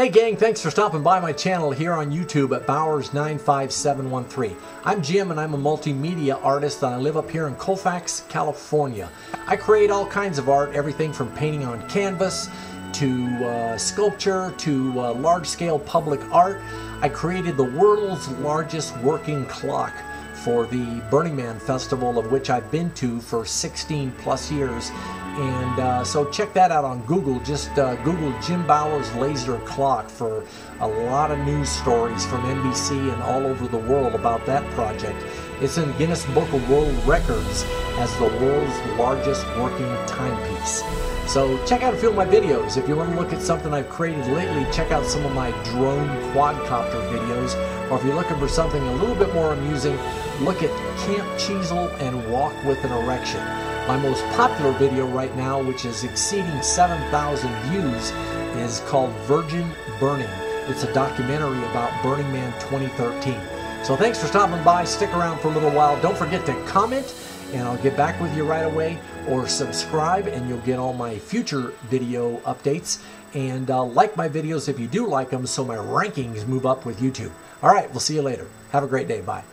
Hey gang, thanks for stopping by my channel here on YouTube at Bowers95713. I'm Jim and I'm a multimedia artist and I live up here in Colfax, California. I create all kinds of art, everything from painting on canvas to uh, sculpture to uh, large-scale public art. I created the world's largest working clock for the Burning Man Festival of which I've been to for 16 plus years and uh, so check that out on Google. Just uh, Google Jim Bowers laser clock for a lot of news stories from NBC and all over the world about that project. It's in Guinness Book of World Records as the world's largest working timepiece. So check out a few of my videos. If you want to look at something I've created lately, check out some of my drone quadcopter videos. Or if you're looking for something a little bit more amusing, look at Camp Cheezel and Walk with an Erection. My most popular video right now, which is exceeding 7,000 views, is called Virgin Burning. It's a documentary about Burning Man 2013. So thanks for stopping by. Stick around for a little while. Don't forget to comment, and I'll get back with you right away. Or subscribe, and you'll get all my future video updates. And uh, like my videos if you do like them, so my rankings move up with YouTube. All right, we'll see you later. Have a great day. Bye.